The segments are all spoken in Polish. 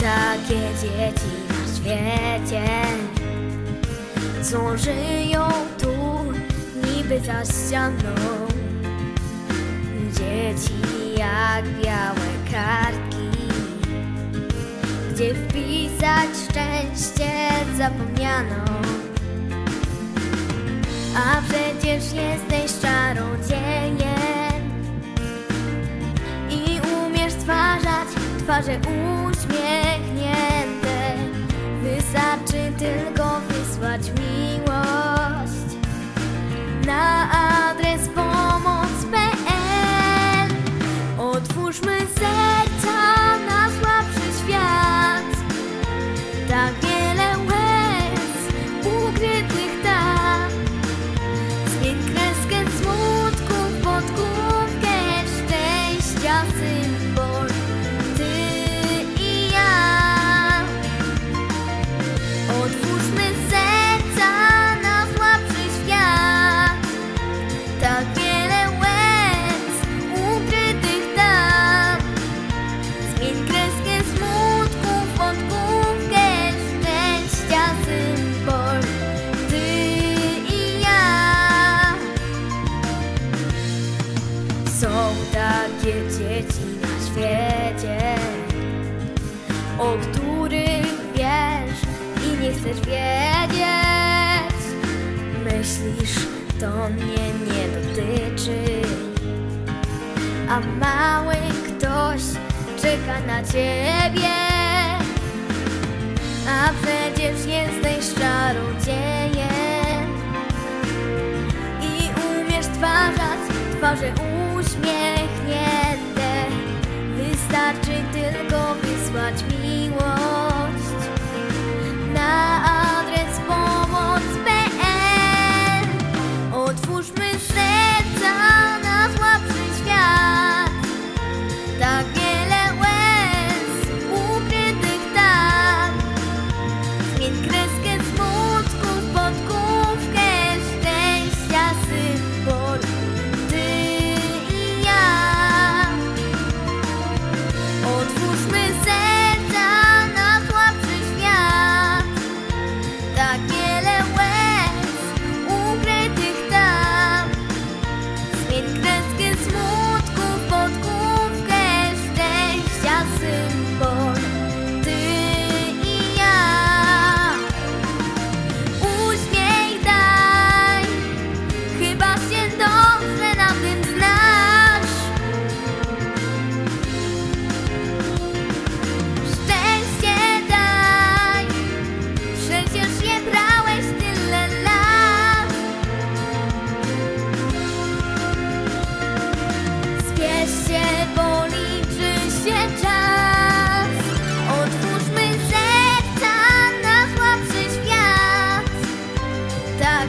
takie dzieci na świecie, co żyją tu niby za ścianą. Dzieci jak białe kartki, gdzie wpisać szczęście zapomniano. A przecież jesteś czarodziejem stwarzać twarze uśmiechnięte. Takie dzieci na świecie, o których wiesz i nie chcesz wiedzieć. Myślisz, to mnie nie dotyczy, a mały ktoś czeka na ciebie. A przecież jesteś czarodziejem i umiesz stwarzać twarze uśmiechnięte. Watch me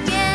again.